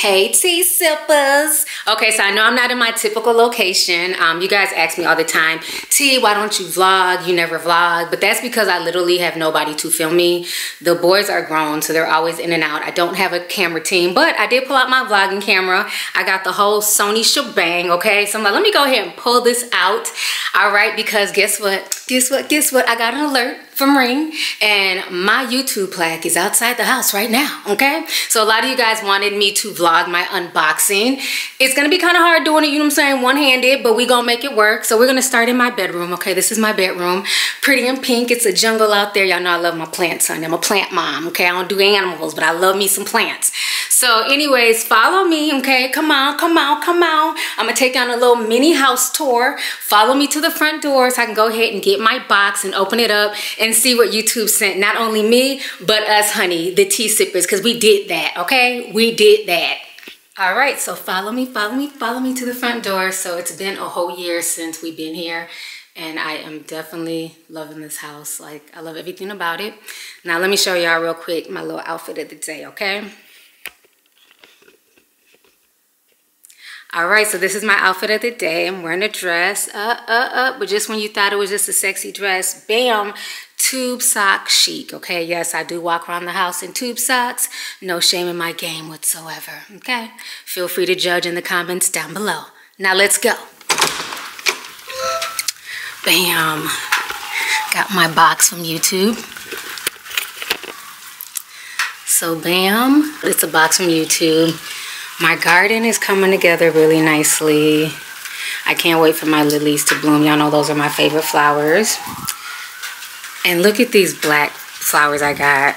Hey tea sippers. Okay, so I know I'm not in my typical location. Um, you guys ask me all the time, T, why don't you vlog? You never vlog. But that's because I literally have nobody to film me. The boys are grown, so they're always in and out. I don't have a camera team, but I did pull out my vlogging camera. I got the whole Sony shebang, okay? So I'm like, let me go ahead and pull this out. All right, because guess what? Guess what? Guess what? I got an alert from Ring and my YouTube plaque is outside the house right now, okay? So a lot of you guys wanted me to vlog my unboxing. It's gonna be kind of hard doing it, you know what I'm saying, one-handed, but we gonna make it work. So we're gonna start in my bedroom, okay? This is my bedroom. Pretty and pink, it's a jungle out there. Y'all know I love my plants, honey. I'm a plant mom, okay? I don't do animals, but I love me some plants. So anyways, follow me, okay? Come on, come on, come on. I'm gonna take on a little mini house tour. Follow me to the front door so I can go ahead and get my box and open it up and see what YouTube sent. Not only me, but us, honey, the tea sippers, because we did that, okay? We did that. All right, so follow me, follow me, follow me to the front door. So it's been a whole year since we've been here and I am definitely loving this house. Like, I love everything about it. Now, let me show y'all real quick my little outfit of the day, okay? All right, so this is my outfit of the day. I'm wearing a dress, uh, uh, uh, but just when you thought it was just a sexy dress, bam, tube sock chic, okay? Yes, I do walk around the house in tube socks. No shame in my game whatsoever, okay? Feel free to judge in the comments down below. Now let's go. Bam. Got my box from YouTube. So bam, it's a box from YouTube. My garden is coming together really nicely. I can't wait for my lilies to bloom. Y'all know those are my favorite flowers. And look at these black flowers I got.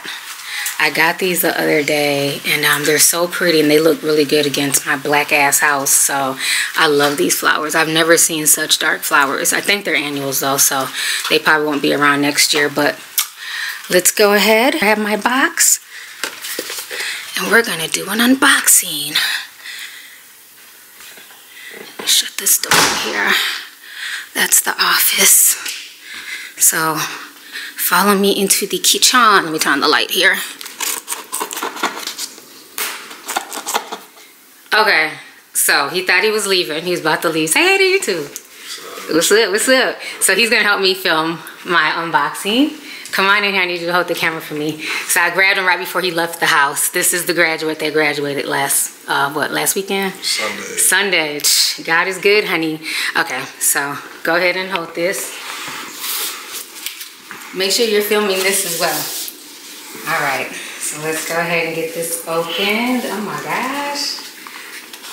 I got these the other day and um, they're so pretty and they look really good against my black ass house. So I love these flowers. I've never seen such dark flowers. I think they're annuals though, so they probably won't be around next year. But let's go ahead. I have my box and we're gonna do an unboxing. Shut this door here. That's the office. So follow me into the kitchen. Let me turn on the light here. Okay, so he thought he was leaving. He was about to leave. Say hey to you YouTube. What's up? What's up? So he's gonna help me film my unboxing. Come on in here, I need you to hold the camera for me. So I grabbed him right before he left the house. This is the graduate that graduated last, uh, what, last weekend? Sunday. Sunday. God is good, honey. Okay, so go ahead and hold this. Make sure you're filming this as well. All right, so let's go ahead and get this opened. Oh my gosh.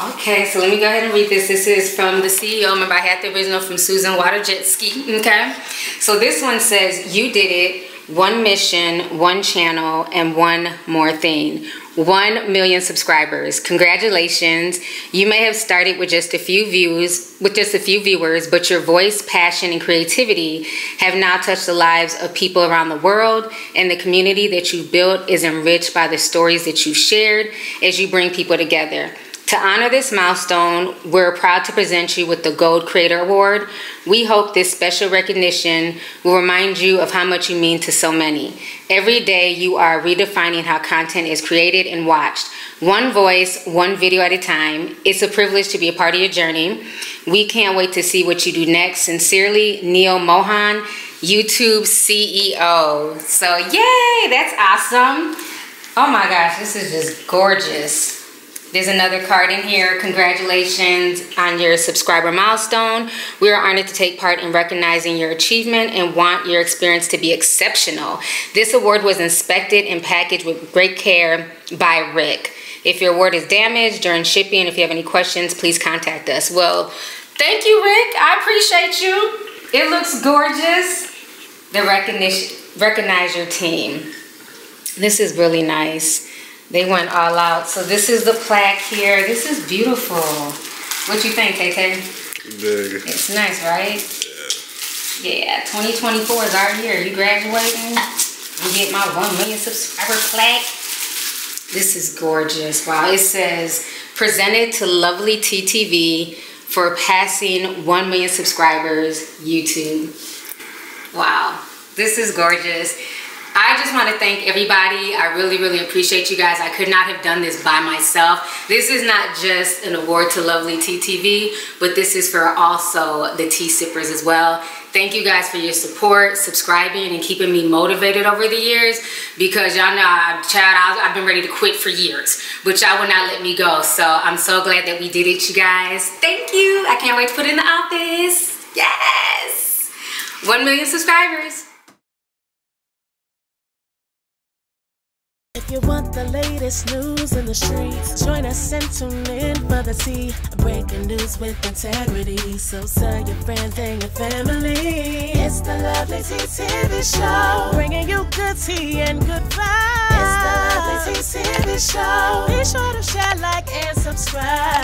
Okay, so let me go ahead and read this. This is from the CEO. Remember, I had the original from Susan Wojcicki, okay? So this one says, you did it, one mission, one channel, and one more thing. One million subscribers. Congratulations. You may have started with just a few views, with just a few viewers, but your voice, passion, and creativity have now touched the lives of people around the world, and the community that you built is enriched by the stories that you shared as you bring people together. To honor this milestone, we're proud to present you with the Gold Creator Award. We hope this special recognition will remind you of how much you mean to so many. Every day, you are redefining how content is created and watched. One voice, one video at a time. It's a privilege to be a part of your journey. We can't wait to see what you do next. Sincerely, Neal Mohan, YouTube CEO. So, yay, that's awesome. Oh my gosh, this is just gorgeous. There's another card in here. Congratulations on your subscriber milestone. We are honored to take part in recognizing your achievement and want your experience to be exceptional. This award was inspected and packaged with great care by Rick. If your award is damaged during shipping, if you have any questions, please contact us. Well, thank you, Rick. I appreciate you. It looks gorgeous. The recognition, recognize your team. This is really nice. They went all out. So this is the plaque here. This is beautiful. What you think, KK? Big. It's nice, right? Yeah, Yeah, 2024 is our year. You graduating? You get my 1 million subscriber plaque. This is gorgeous. Wow. It says, presented to Lovelyti TV for passing 1 million subscribers, YouTube. Wow. This is gorgeous. I just want to thank everybody. I really, really appreciate you guys. I could not have done this by myself. This is not just an award to Lovelyti TV, but this is for also the tea sippers as well. Thank you guys for your support, subscribing, and keeping me motivated over the years because y'all know, I'm, child, I've been ready to quit for years, but y'all will not let me go. So I'm so glad that we did it, you guys. Thank you. I can't wait to put in the office. Yes. 1 million subscribers. You want the latest news in the streets, join us and tune in for the tea. Breaking news with integrity. So tell your friends and your family. It's the Lovely Tea TV Show. Bringing you good tea and good vibes. It's the Lovely Tea TV Show. Be sure to share, like, and subscribe.